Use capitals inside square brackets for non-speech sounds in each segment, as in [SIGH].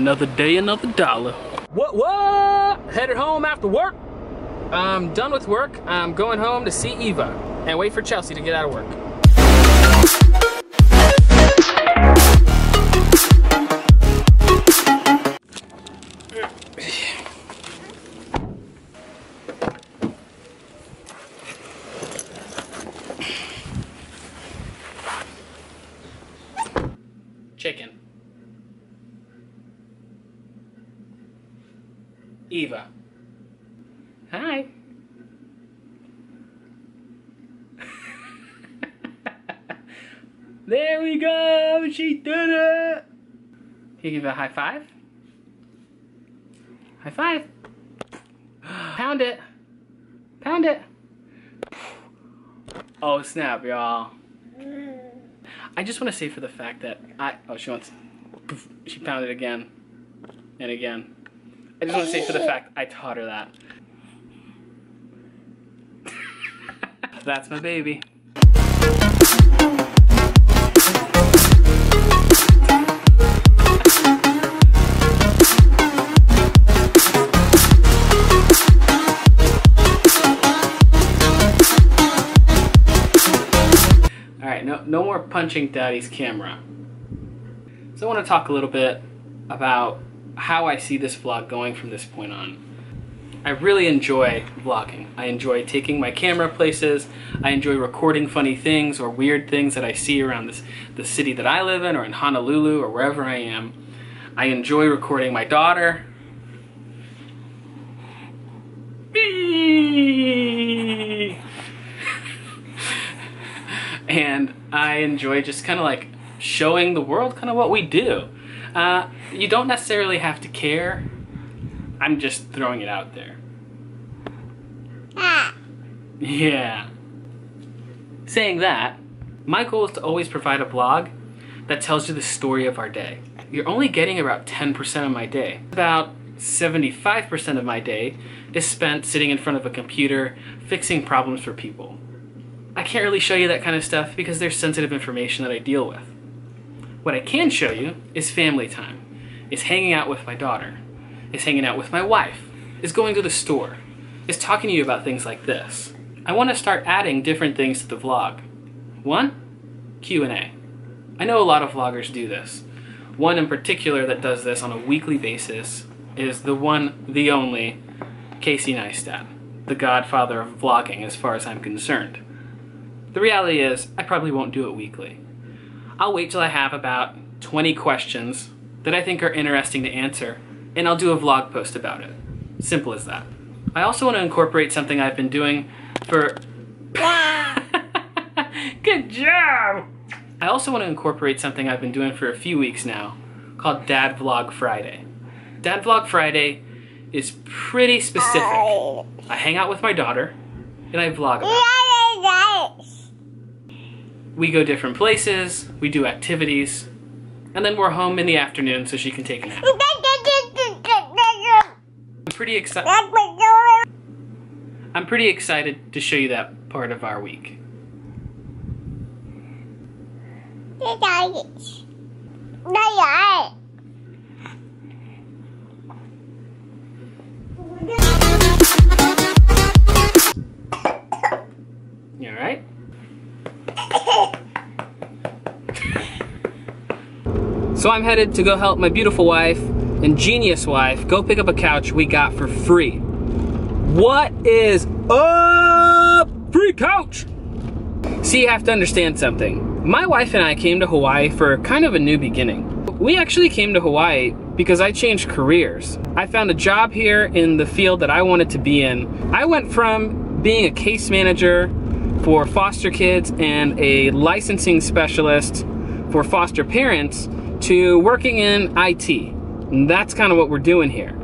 Another day, another dollar. What, what? Headed home after work? I'm done with work. I'm going home to see Eva and wait for Chelsea to get out of work. Eva. Hi. [LAUGHS] there we go. She did it. Can you give a high five? High five. [GASPS] Pound it. Pound it. [SIGHS] Oh snap, y'all. I just want to say for the fact that I oh she wants she pounded again and again. I just want to say for the fact I taught her that. [LAUGHS] That's my baby. All right, no, no more punching daddy's camera. So I want to talk a little bit about how I see this vlog going from this point on. I really enjoy vlogging. I enjoy taking my camera places. I enjoy recording funny things or weird things that I see around this, the city that I live in or in Honolulu or wherever I am. I enjoy recording my daughter. [LAUGHS] and I enjoy just kind of like showing the world kind of what we do. Uh, you don't necessarily have to care. I'm just throwing it out there. Yeah. Saying that, my goal is to always provide a blog that tells you the story of our day. You're only getting about 10% of my day. About 75% of my day is spent sitting in front of a computer fixing problems for people. I can't really show you that kind of stuff because there's sensitive information that I deal with. What I can show you is family time, is hanging out with my daughter, is hanging out with my wife, is going to the store, is talking to you about things like this. I want to start adding different things to the vlog. One, Q&A. I know a lot of vloggers do this. One in particular that does this on a weekly basis is the one, the only, Casey Neistat, the godfather of vlogging as far as I'm concerned. The reality is, I probably won't do it weekly. I'll wait till I have about 20 questions that I think are interesting to answer, and I'll do a vlog post about it. Simple as that. I also want to incorporate something I've been doing for... [LAUGHS] Good job! I also want to incorporate something I've been doing for a few weeks now, called Dad Vlog Friday. Dad Vlog Friday is pretty specific. I hang out with my daughter, and I vlog about it. We go different places, we do activities, and then we're home in the afternoon so she can take a nap. I'm pretty excited. I'm pretty excited to show you that part of our week. So I'm headed to go help my beautiful wife and genius wife go pick up a couch we got for free. What is up? Free couch! See, you have to understand something. My wife and I came to Hawaii for kind of a new beginning. We actually came to Hawaii because I changed careers. I found a job here in the field that I wanted to be in. I went from being a case manager for foster kids and a licensing specialist for foster parents to working in IT. And that's kind of what we're doing here.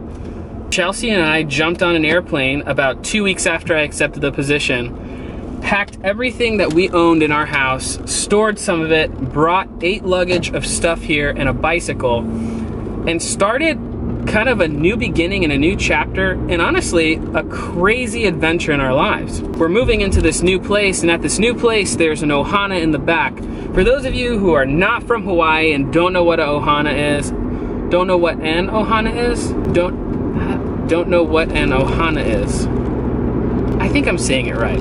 Chelsea and I jumped on an airplane about two weeks after I accepted the position, packed everything that we owned in our house, stored some of it, brought eight luggage of stuff here and a bicycle, and started kind of a new beginning and a new chapter, and honestly, a crazy adventure in our lives. We're moving into this new place, and at this new place, there's an ohana in the back. For those of you who are not from Hawaii and don't know what an ohana is, don't know what an ohana is? Don't don't know what an ohana is. I think I'm saying it right.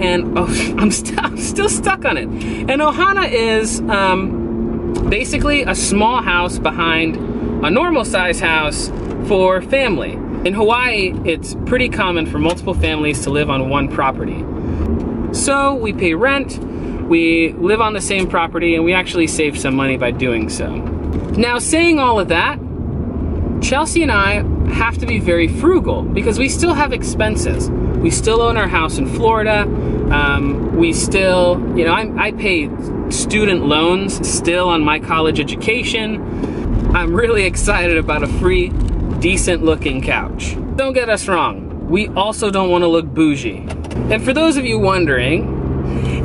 And oh, [LAUGHS] I'm, st I'm still stuck on it. An ohana is um, basically a small house behind a normal size house for family. In Hawaii, it's pretty common for multiple families to live on one property. So we pay rent, we live on the same property, and we actually save some money by doing so. Now, saying all of that, Chelsea and I have to be very frugal because we still have expenses. We still own our house in Florida. Um, we still, you know, I, I pay student loans still on my college education. I'm really excited about a free, decent looking couch. Don't get us wrong, we also don't want to look bougie. And for those of you wondering,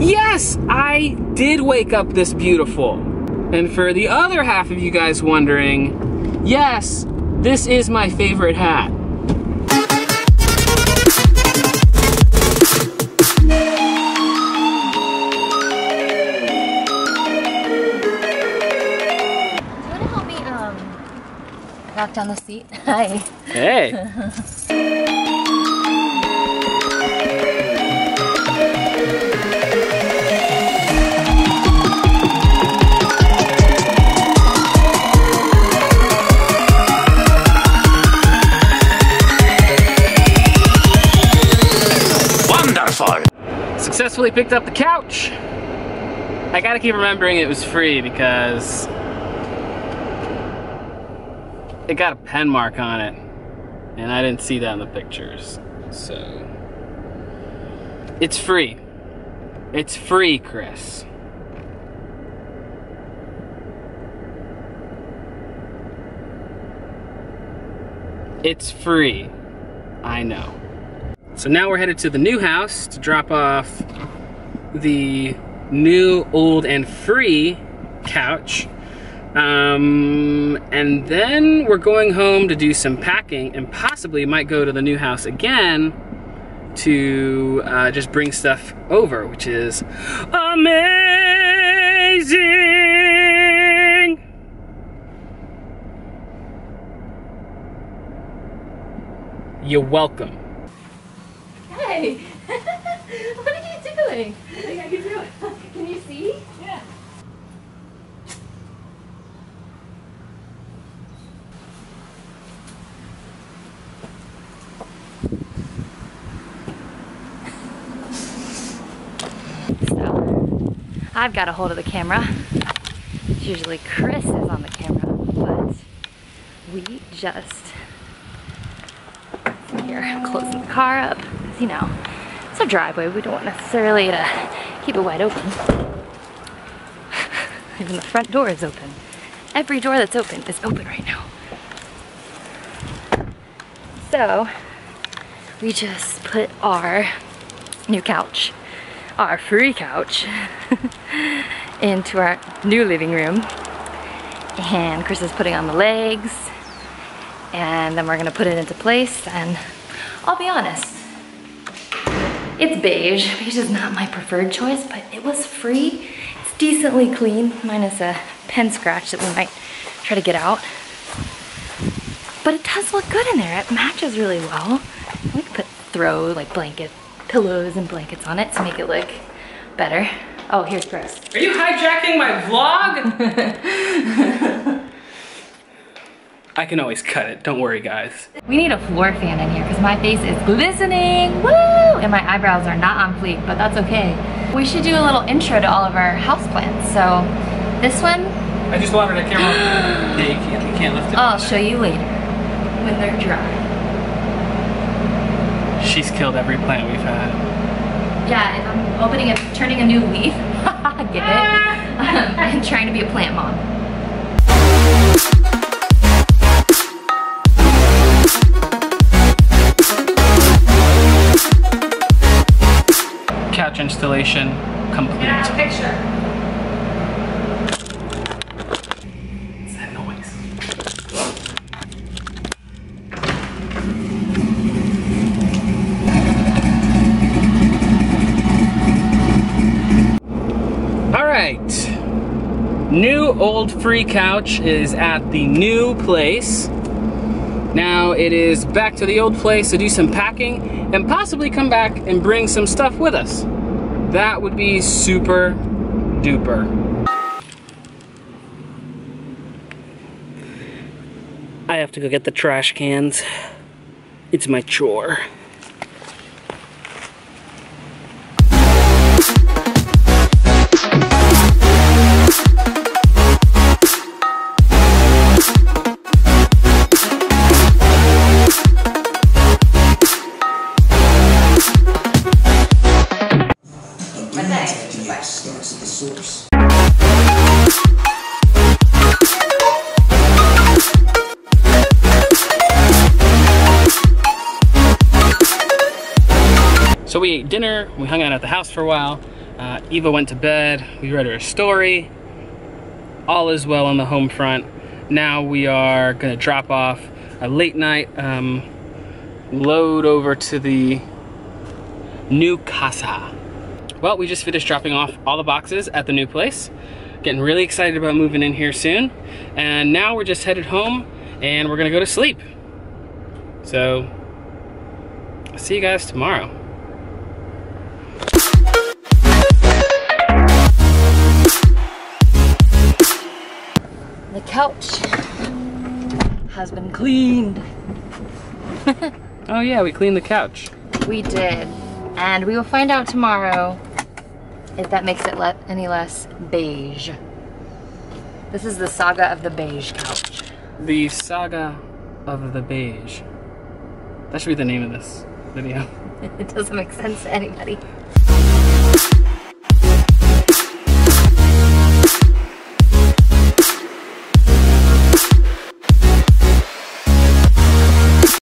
yes, I did wake up this beautiful. And for the other half of you guys wondering, yes, this is my favorite hat. Um, knock down the seat. [LAUGHS] Hi. Hey. [LAUGHS] Picked up the couch. I gotta keep remembering it was free because it got a pen mark on it and I didn't see that in the pictures. So it's free. It's free, Chris. It's free. I know. So now we're headed to the new house to drop off the new, old, and free couch. Um, and then we're going home to do some packing and possibly might go to the new house again to uh, just bring stuff over, which is amazing. You're welcome. Hey! [LAUGHS] what are you doing? I think I can do it. Can you see? Yeah. So, I've got a hold of the camera. Usually Chris is on the camera, but we just here. I'm closing the car up. 'Cause, You know, it's a driveway. We don't want necessarily to keep it wide open. [LAUGHS] Even the front door is open. Every door that's open is open right now. So, we just put our new couch, our free couch, [LAUGHS] into our new living room. And Chris is putting on the legs and then we're gonna put it into place and I'll be honest, it's beige. Beige is not my preferred choice, but it was free. It's decently clean, minus a pen scratch that we might try to get out. But it does look good in there. It matches really well. We could put throw like blanket, pillows and blankets on it to make it look better. Oh, here's Chris. Are you hijacking my vlog? [LAUGHS] I can always cut it, don't worry guys. We need a floor fan in here because my face is glistening, woo! And my eyebrows are not on fleek, but that's okay. We should do a little intro to all of our houseplants. So this one, I just watered a camera. [GASPS] yeah, you can't, you can't lift it. I'll show you later when they're dry. She's killed every plant we've had. Yeah, and I'm opening and turning a new leaf. [LAUGHS] Get it? [LAUGHS] [LAUGHS] and trying to be a plant mom. Installation complete. picture. What's that noise? All right. new old free couch is at the new place. Now it is back to the old place to do some packing and possibly come back and bring some stuff with us. That would be super duper. I have to go get the trash cans. It's my chore. So we ate dinner, we hung out at the house for a while. Uh, Eva went to bed, we read her a story. All is well on the home front. Now we are gonna drop off a late night um, load over to the new casa. Well, we just finished dropping off all the boxes at the new place. Getting really excited about moving in here soon. And now we're just headed home and we're gonna go to sleep. So, see you guys tomorrow. The couch has been cleaned. [LAUGHS] Oh yeah, we cleaned the couch. We did. And we will find out tomorrow if that makes it le any less beige. This is the saga of the beige couch. The Saga of the Beige. That should be the name of this video. [LAUGHS] It doesn't make sense to anybody.